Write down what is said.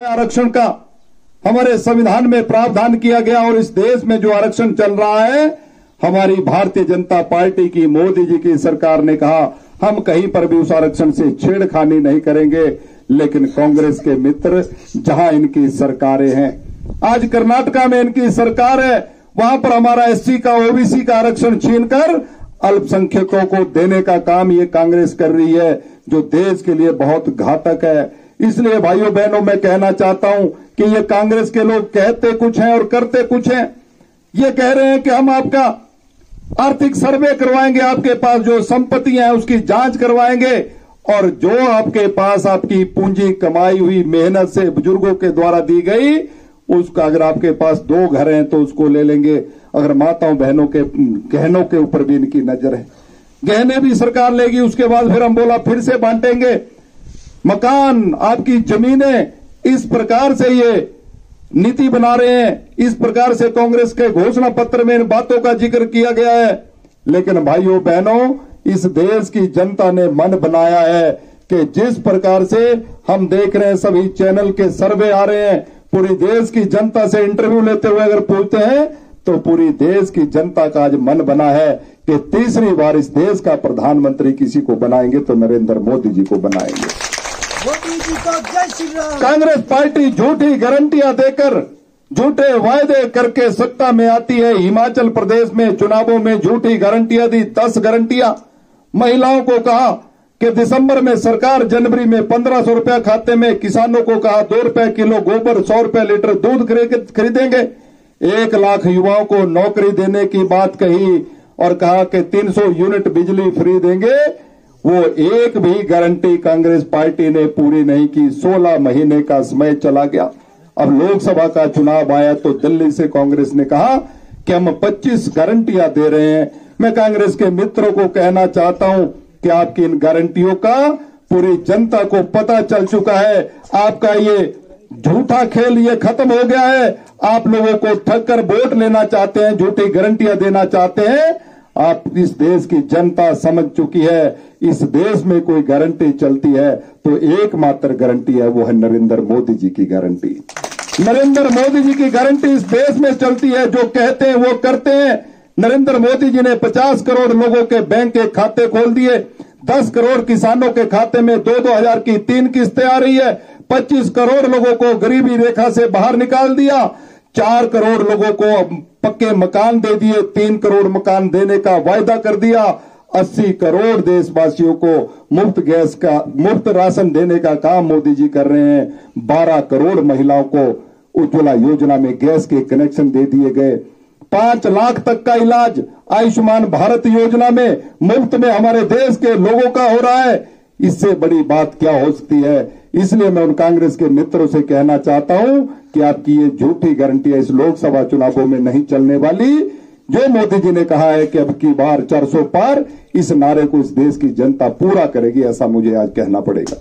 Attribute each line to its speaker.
Speaker 1: आरक्षण का हमारे संविधान में प्रावधान किया गया और इस देश में जो आरक्षण चल रहा है, हमारी भारतीय जनता पार्टी की, मोदी जी की सरकार ने कहा, हम कहीं पर भी उस आरक्षण से छेड़खानी नहीं करेंगे, लेकिन कांग्रेस के मित्र जहाँ इनकी सरकारें हैं। आज कर्नाटका में इनकी सरकार है, वहाँ पर हमारा एससी का, ओबीसी का आरक्षण छीनकर अल्पसंख्यकों को देने का काम ये कांग्रेस कर रही है, जो देश के लिए बहुत घातक है। इसलिए भाइयों बहनों, मैं कहना चाहता हूँ कि ये कांग्रेस के लोग कहते कुछ हैं और करते कुछ हैं। ये कह रहे हैं कि हम आपका आर्थिक सर्वे करवाएँगे, आपके पास जो संपत्तियाँ हैं उसकी जाँच करवाएँगे और जो आपके पास आपकी पूंजी कमाई हुई मेहनत से बुज़ुर्गों के द्वारा दी गई, उसका अगर आपके पास दो घर हैं तो उसको ले लेंगे। अगर माताओं बहनों के, गहनों के ऊपर भी इनकी नज़र है। गहने भी सरकार लेगी, उसके बाद फिर हम बोला फिर से बांटेंगे। मकान, आपकी जमीनें, इस प्रकार से ये नीति बना रहे हैं। इस प्रकार से कांग्रेस के घोषणा पत्र में इन बातों का ज़िक्र किया गया है। लेकिन भाइयों बहनों, इस देश की जनता ने मन बनाया है कि जिस प्रकार से हम देख रहे हैं, सभी चैनल के सर्वे आ रहे हैं, पूरी देश की जनता से इंटरव्यू लेते हुए अगर पूछते हैं तो पूरी देश की जनता का आज मन बना है कि तीसरी बार इस देश का प्रधानमंत्री किसी को बनाएँगे तो नरेंद्र मोदी जी को बनाएँगे
Speaker 2: मोदी जी को जय श्री राम
Speaker 1: कांग्रेस पार्टी झूठी गारंटियाँ देकर झूठे वायदे करके सत्ता में आती है। हिमाचल प्रदेश में चुनावों में झूठी गारंटियाँ दी दस गारंटियाँ। महिलाओं को कहा कि दिसंबर में सरकार जनवरी में पंद्रह सौ रुपया खाते में किसानों को कहा दो रुपए किलो गोबर, सौ रुपए लीटर दूध खरीदेंगे। एक लाख युवाओं को नौकरी देने की बात कही और कहा कि 300 यूनिट बिजली फ्री देंगे। वो एक भी गारंटी कांग्रेस पार्टी ने पूरी नहीं की। 16 महीने का समय चला गया। अब लोकसभा का चुनाव आया तो दिल्ली से कांग्रेस ने कहा कि हम 25 गारंटियाँ दे रहे हैं। मैं कांग्रेस के मित्रों को कहना चाहता हूँ कि आपकी इन गारंटियों का पूरी जनता को पता चल चुका है। आपका ये झूठा खेल ये खत्म हो गया है। आप लोगों को ठग कर वोट लेना चाहते हैं, झूठी गारंटियाँ देना चाहते हैं। आप इस देश की जनता समझ चुकी है, इस देश में कोई गारंटी चलती है तो एकमात्र गारंटी है, वो है नरेंद्र मोदी जी की गारंटी नरेंद्र मोदी जी की गारंटी इस देश में चलती है, जो कहते हैं, वो करते हैं। नरेंद्र मोदी जी ने 50 करोड़ लोगों के बैंक के खाते खोल दिए। 10 करोड़ किसानों के खाते में दो दो हज़ार की तीन किस्तें आ रही है। 25 करोड़ लोगों को गरीबी रेखा से बाहर निकाल दिया। चार करोड़ लोगों को पक्के मकान दे दिए, तीन करोड़ मकान देने का वायदा कर दिया, अस्सी करोड़ देशवासियों को मुफ़्त गैस का, मुफ़्त राशन देने का काम मोदी जी कर रहे हैं। बारह करोड़ महिलाओं को उज्ज्वला योजना में गैस के कनेक्शन दे दिए गए। पाँच लाख तक का इलाज आयुष्मान भारत योजना में, मुफ़्त में हमारे देश के लोगों का हो रहा है। इससे बड़ी बात क्या हो सकती है? इसलिए मैं उन कांग्रेस के मित्रों से कहना चाहता हूँ कि आपकी ये झूठी गारंटियाँ इस लोकसभा चुनावों में नहीं चलने वाली। जो मोदी जी ने कहा है कि अब की बार 400 पार, इस नारे को इस देश की जनता पूरा करेगी, ऐसा मुझे आज कहना पड़ेगा।